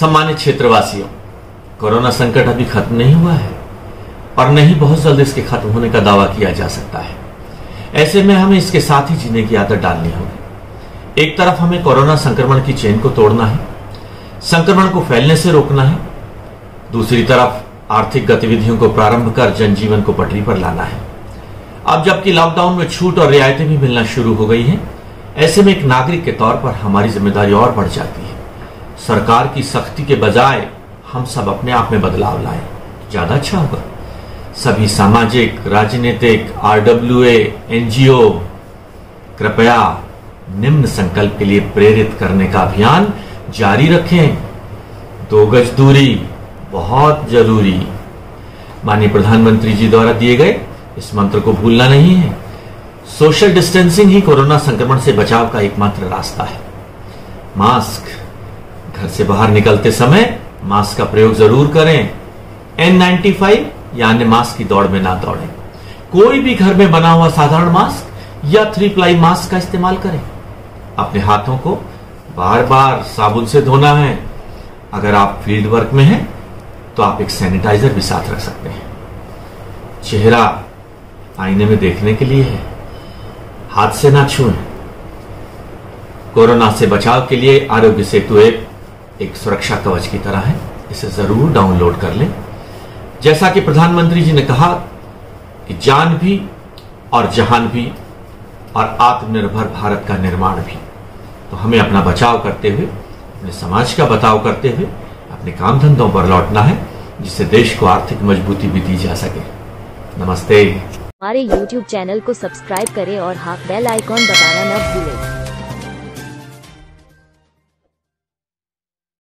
सम्मानित क्षेत्रवासियों, कोरोना संकट अभी खत्म नहीं हुआ है, और नहीं बहुत जल्द इसके खत्म होने का दावा किया जा सकता है। ऐसे में हमें इसके साथ ही जीने की आदत डालनी होगी। एक तरफ़ हमें कोरोना संक्रमण की चेन को तोड़ना है, संक्रमण को फैलने से रोकना है, दूसरी तरफ़ आर्थिक गतिविधियों को प्रारंभ कर जनजीवन को पटरी पर लाना है। अब जबकि लॉकडाउन में छूट और रियायतें भी मिलना शुरू हो गई हैं, ऐसे में एक नागरिक के तौर पर हमारी ज़िम्मेदारी और बढ़ जाती है। सरकार की सख्ती के बजाय हम सब अपने आप में बदलाव लाए। ज़्यादा अच्छा होगा। सभी सामाजिक, राजनीतिक, आरडब्ल्यूए, एनजीओ, कृपया निम्न संकल्प के लिए प्रेरित करने का अभियान जारी रखें। दो गज दूरी बहुत ज़रूरी। माननीय प्रधानमंत्री जी द्वारा दिए गए इस मंत्र को भूलना नहीं है। सोशल डिस्टेंसिंग ही कोरोना संक्रमण से बचाव का एकमात्र रास्ता है। मास्क घर से बाहर निकलते समय मास्क का प्रयोग ज़रूर करें। एन नाइन्टी फाइव या अन्य मास्क की दौड़ में ना दौड़ें। कोई भी घर में बना हुआ साधारण मास्क या थ्री प्लाई मास्क का इस्तेमाल करें। अपने हाथों को बार बार साबुन से धोना है। अगर आप फ़ील्ड वर्क में हैं तो आप एक सैनिटाइजर भी साथ रख सकते हैं। चेहरा आईने में देखने के लिए है। हाथ से ना छुएँ। कोरोना से बचाव के लिए आरोग्य सेतु ऐप एक सुरक्षा कवच की तरह है, इसे ज़रूर डाउनलोड कर लें। जैसा कि प्रधानमंत्री जी ने कहा कि जान भी और जहान भी और आत्मनिर्भर भारत का निर्माण भी। तो हमें अपना बचाव करते हुए, अपने समाज का बचाव करते हुए, अपने काम धंधों पर लौटना है, जिससे देश को आर्थिक मजबूती भी दी जा सके। नमस्ते। हमारे YouTube चैनल को सब्सक्राइब करें और हाँ बेल आइकॉन दबाना न भूलें।